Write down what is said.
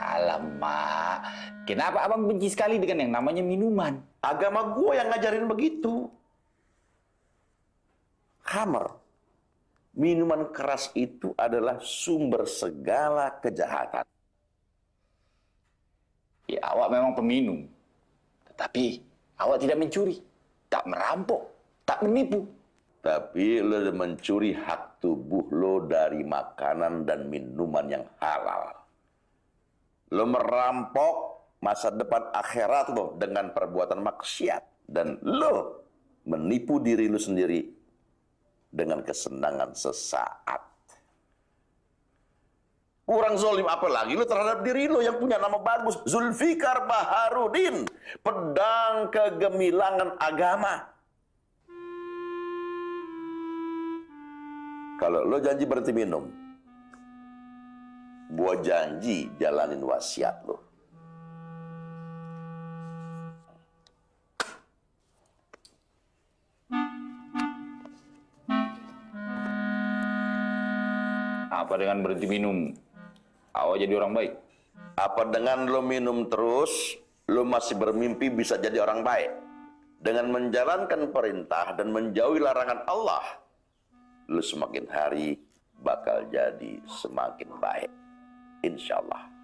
Alamak, kenapa abang benci sekali dengan yang namanya minuman? Agama gua yang ngajarin begitu. Hammer. Minuman keras itu adalah sumber segala kejahatan. Ya, awak memang peminum. Tetapi awak tidak mencuri, tak merampok, tak menipu. Tapi lo mencuri hak tubuh lo dari makanan dan minuman yang halal. Lo merampok masa depan akhirat lo dengan perbuatan maksiat. Dan lo menipu diri lo sendiri dengan kesenangan sesaat. Kurang zolim apa lagi lo terhadap diri lo yang punya nama bagus. Zulfikar Baharudin. Pedang kegemilangan agama. Kalau lo janji berhenti minum, gua janji jalanin wasiat lo. Apa dengan berhenti minum? Awak jadi orang baik. Apa dengan lo minum terus, lo masih bermimpi bisa jadi orang baik? Dengan menjalankan perintah dan menjauhi larangan Allah, lo semakin hari bakal jadi semakin baik. Insya Allah.